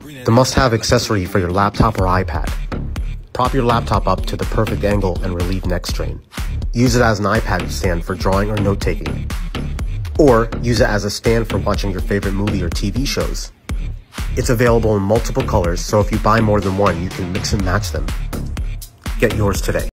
The must-have accessory for your laptop or iPad. Prop your laptop up to the perfect angle and relieve neck strain. Use it as an iPad stand for drawing or note-taking. Or use it as a stand for watching your favorite movie or TV shows. It's available in multiple colors, so if you buy more than one, you can mix and match them. Get yours today.